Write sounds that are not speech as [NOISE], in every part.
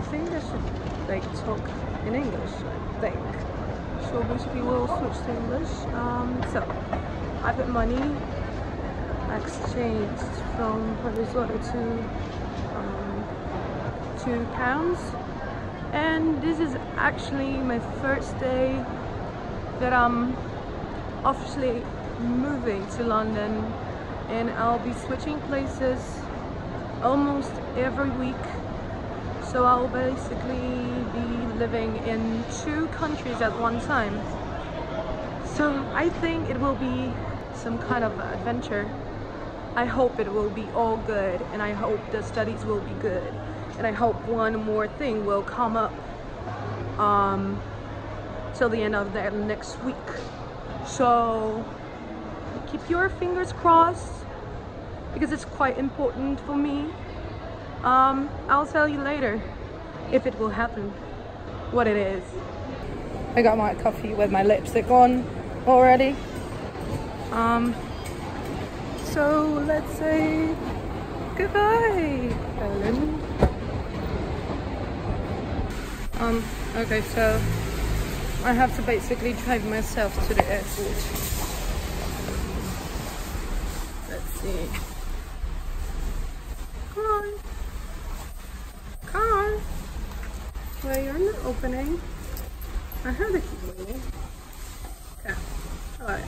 I think I should like talk in English, I think. So basically we'll switch to English. Um, so, I put money exchanged from Polish zloty to um, two pounds and this is actually my first day that I'm officially moving to London and I'll be switching places almost every week so I'll basically be living in two countries at one time. So I think it will be some kind of adventure. I hope it will be all good and I hope the studies will be good and I hope one more thing will come up um, till the end of the next week. So keep your fingers crossed because it's quite important for me um, I'll tell you later if it will happen what it is. I got my coffee with my lipstick on already. Um, so let's say goodbye Ellen. Um okay so I have to basically drive myself to the airport. Let's see come on come on opening. I have the key yeah. All right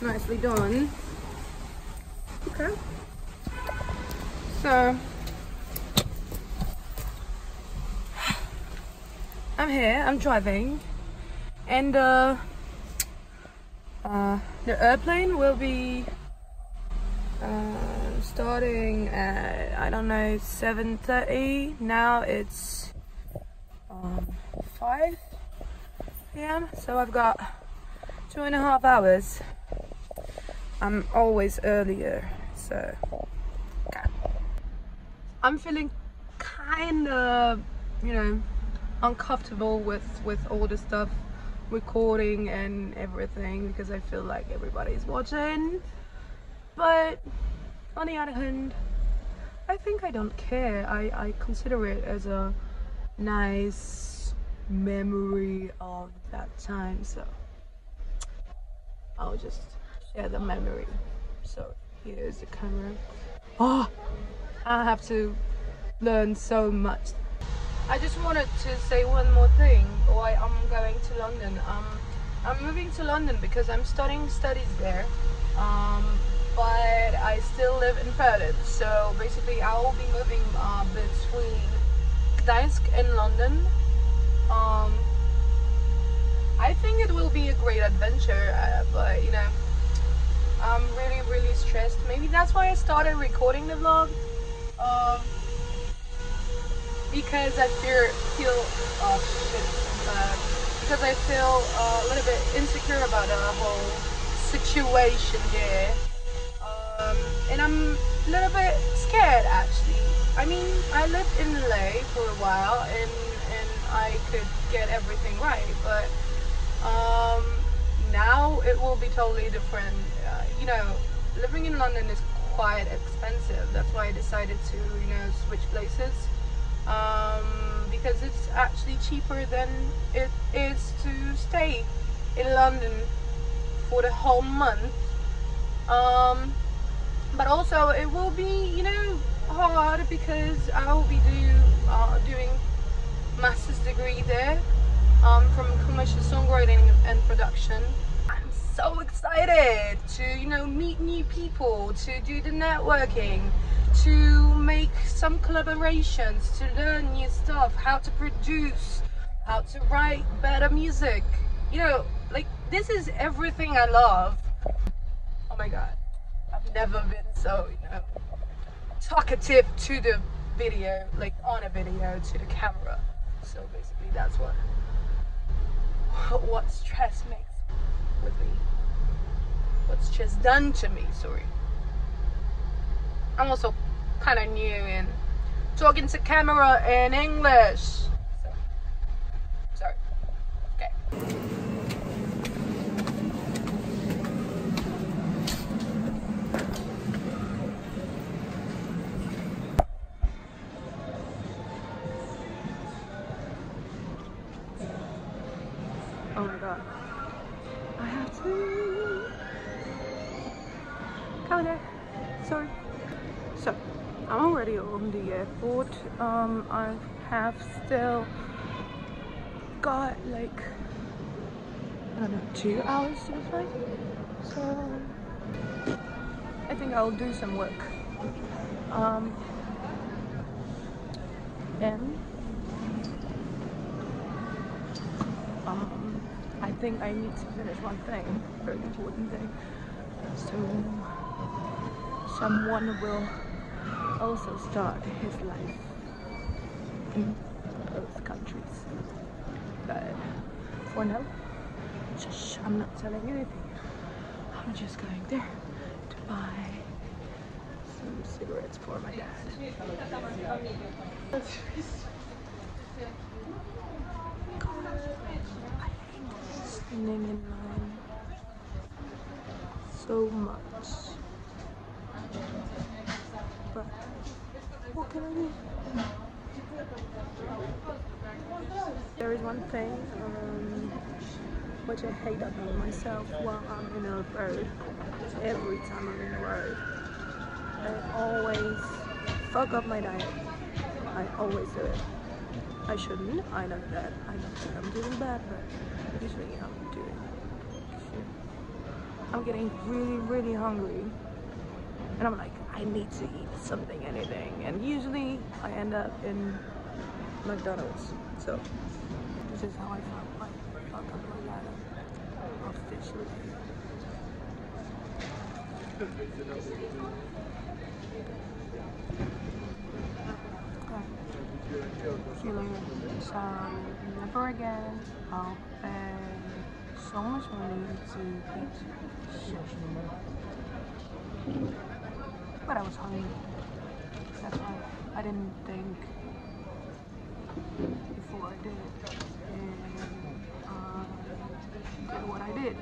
nicely done. Okay. So I'm here, I'm driving, and uh, uh, the airplane will be uh, starting at, I don't know, 7.30. Now it's um, 5 p.m. So I've got two and a half hours. I'm always earlier, so okay. I'm feeling kind of, you know, uncomfortable with with all the stuff recording and everything because I feel like everybody's watching but on the other hand I think I don't care I, I consider it as a nice memory of that time so I'll just share the memory so here's the camera oh I have to learn so much I just wanted to say one more thing why I'm going to London. Um, I'm moving to London because I'm studying studies there. Um, but I still live in Poland. So basically I will be moving uh, between Gdańsk and London. Um, I think it will be a great adventure, uh, but you know, I'm really, really stressed. Maybe that's why I started recording the vlog. Um, because I fear, feel uh, uh, because I feel a little bit insecure about the whole situation here, um, and I'm a little bit scared actually. I mean, I lived in LA for a while, and and I could get everything right, but um, now it will be totally different. Uh, you know, living in London is quite expensive. That's why I decided to you know switch places um, because it's actually cheaper than it is to stay in London for the whole month. Um, but also it will be, you know, hard because I will be do, uh, doing master's degree there um, from commercial songwriting and production. I'm so excited to, you know, meet new people, to do the networking, to make some collaborations, to learn new stuff, how to produce, how to write better music. You know, like this is everything I love. Oh my god. I've never been so, you know, talkative to the video, like on a video to the camera. So basically that's what [LAUGHS] what stress makes with me. What stress done to me, sorry. I'm also kind of new in talking to camera in English. So, sorry. Okay. Oh my god. I have to. Come there. Sorry. So, I'm already on the airport. Um, I have still got like, I don't know, two hours to the flight. So, I think I'll do some work. Um, and think I need to finish one thing, very important thing. So someone will also start his life in both countries. But for now, shush, I'm not telling anything. I'm just going there to buy some cigarettes for my dad. Standing in line so much. But what can I do? There is one thing um, which I hate about myself while I'm in a road. Every time I'm in a road, I always fuck up my diet. I always do it. I shouldn't. I know that. I know that I'm doing bad, but usually I'm doing shit. I'm getting really, really hungry. And I'm like, I need to eat something, anything. And usually I end up in McDonald's. So this is how I found my fuck up my officially. See you. So never again I'll pay so much money to eat shit. But I was hungry. That's why I didn't think before I did it. And um, did what I did.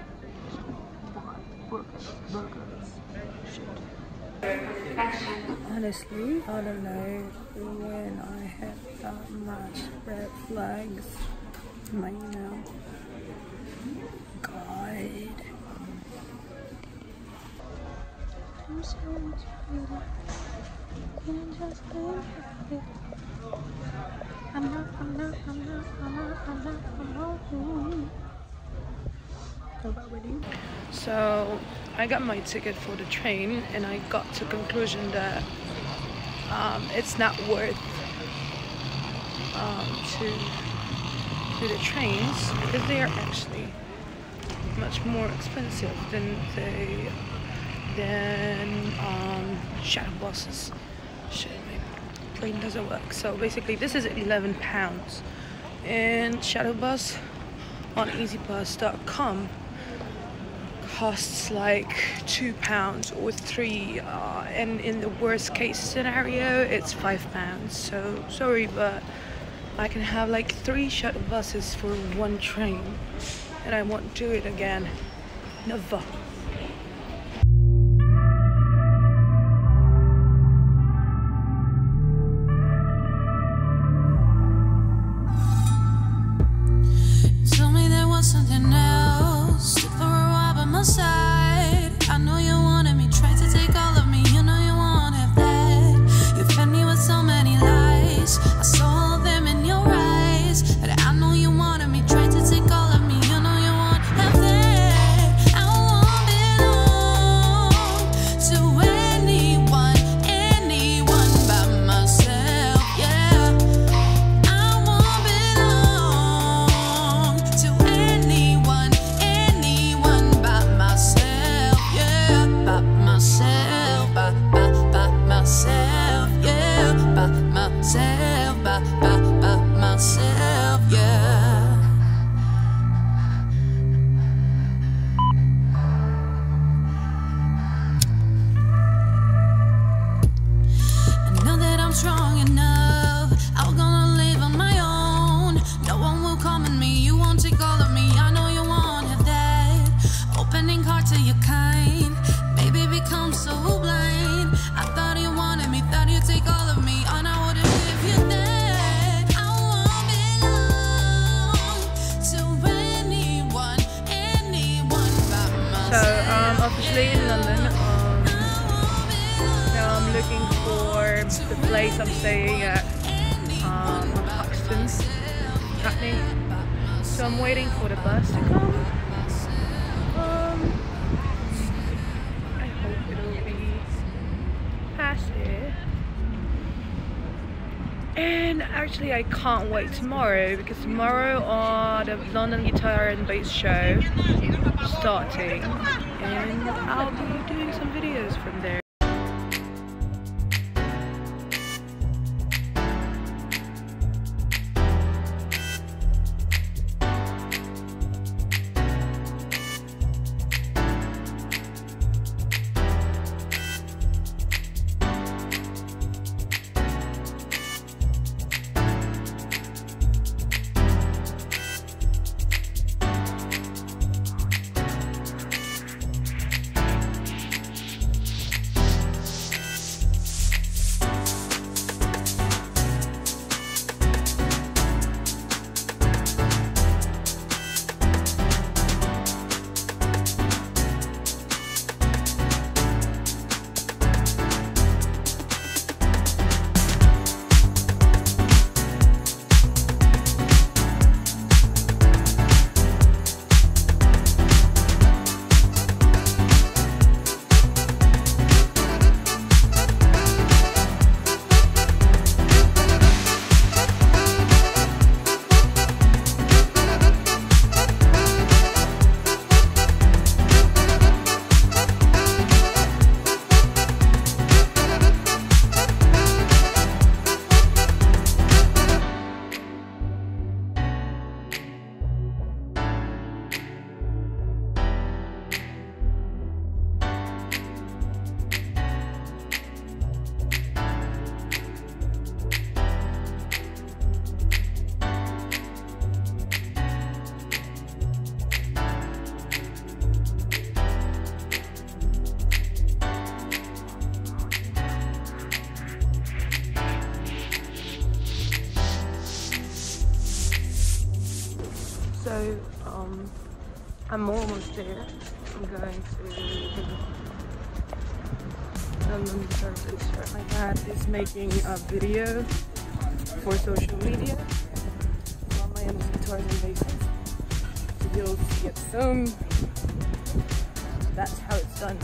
Burgers, burgers, shit. Honestly, I don't know when I had that much red flags in my email. God. I'm so tired. Can I just live it? I'm not, I'm not, I'm not, I'm not, I'm not, I'm not. So I got my ticket for the train and I got to conclusion that um, it's not worth um, to do the trains because they are actually much more expensive than they than um, shadow buses. Shit, my brain doesn't work. So basically, this is 11 pounds, and shadow bus on EasyBus.com costs like two pounds or three, uh, and in the worst case scenario, it's five pounds. So sorry, but I can have like three shuttle buses for one train, and I won't do it again. Never. So um, I'm officially in London. Um, now I'm looking for the place I'm staying at, um, Hoxton's, Hackney. So I'm waiting for the bus to come. Um, I hope it'll be past here. And actually I can't wait tomorrow because tomorrow are the London Guitar and Bass show starting and I'll be doing some videos from there. I'm going to Service. My dad is making a video for social media guitars and basses. So you'll soon. That's how it's done.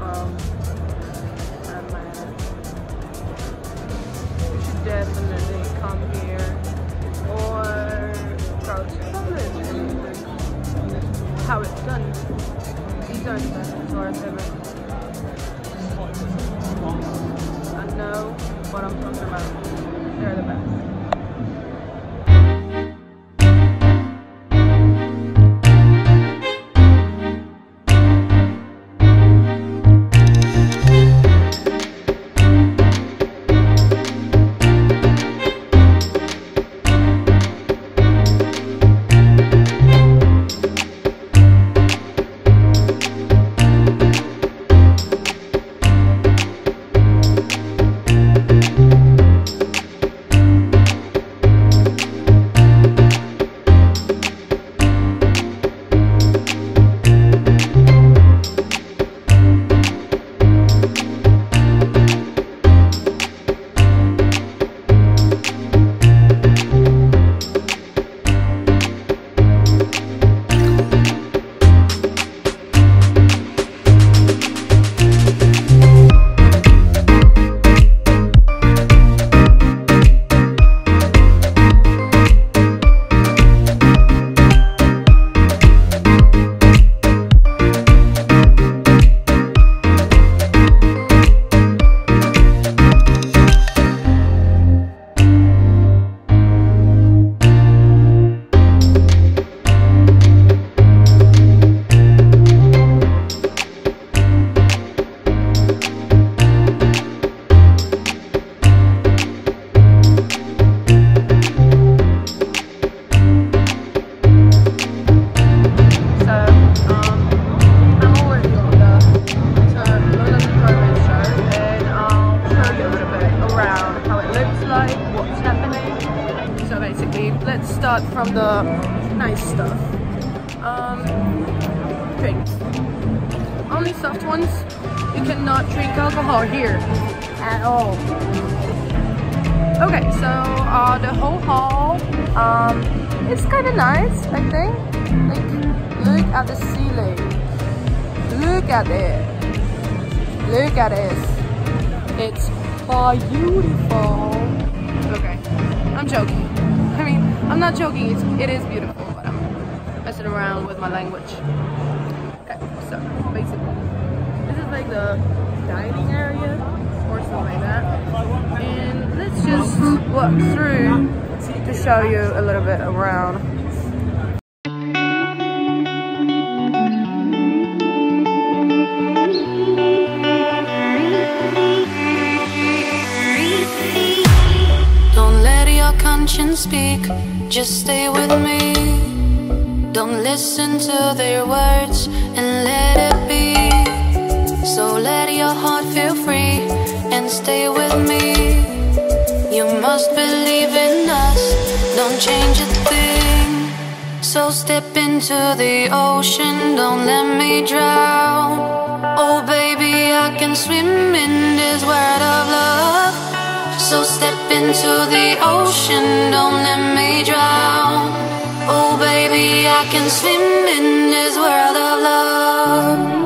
Um, and uh, you should definitely come here or go to college how it's done. These are the best guitars ever. I know what I'm talking about. They're the best. Um, drinks. Only soft ones. You cannot drink alcohol here at all. Okay, so uh, the whole hall, um, it's kind of nice, I think. Like, look at the ceiling. Look at it. Look at it. It's beautiful. Okay, I'm joking. I mean, I'm not joking. It's, it is beautiful, messing around with my language. Okay, so basically, this is like the dining area or something like that. And let's just walk through to show you a little bit around. Don't let your conscience speak, just stay with me. Don't listen to their words and let it be. So let your heart feel free and stay with me. You must believe in us, don't change a thing. So step into the ocean, don't let me drown. Oh, baby, I can swim in this world of love. So step into the ocean, don't let me drown. I can swim in this world of love.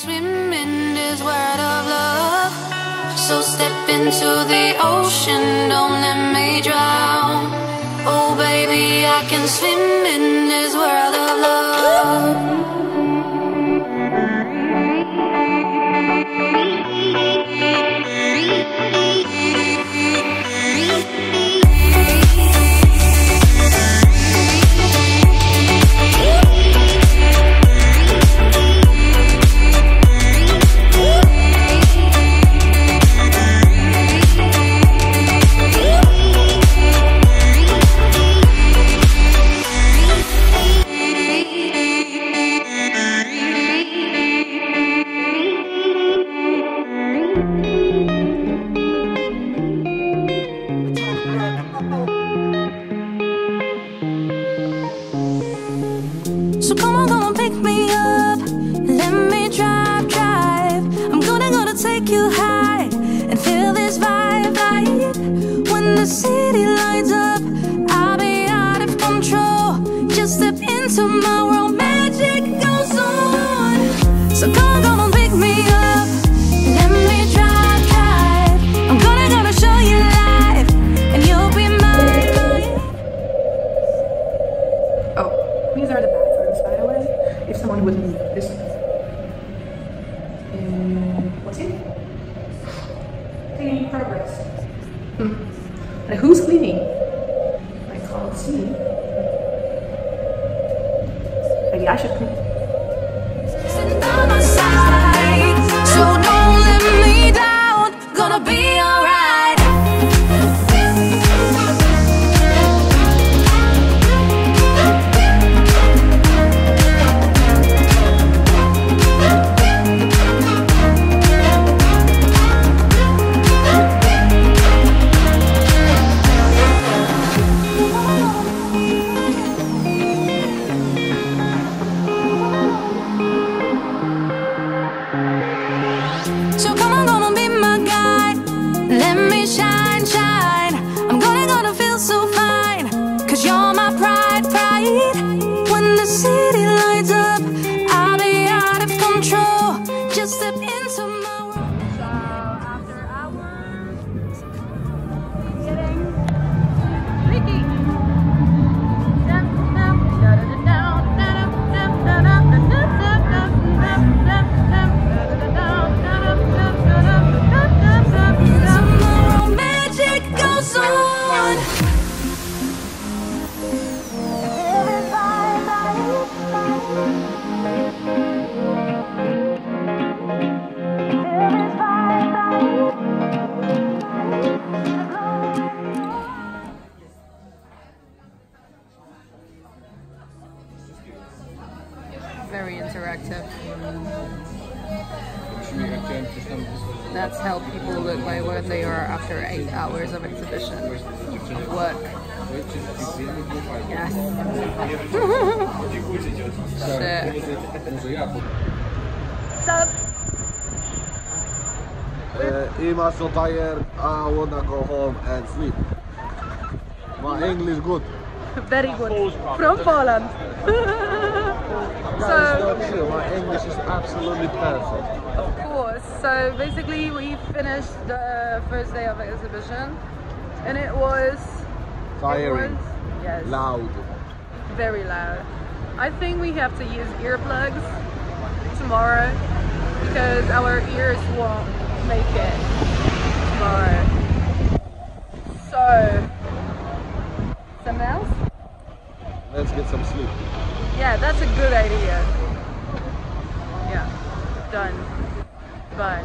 Swim in this world of love. So step into the ocean, don't let me drown. Oh, baby, I can swim in this world of love. So tired. I wanna go home and sleep. My English good. Very good. From Poland. So, don't. My English is absolutely perfect. of course. So basically, we finished the first day of the exhibition, and it was it Tiring. was- yes, Loud. very loud. I think we have to use earplugs tomorrow because our ears won't make it So, something else? Let's get some sleep. Yeah, that's a good idea. Yeah, done. Bye.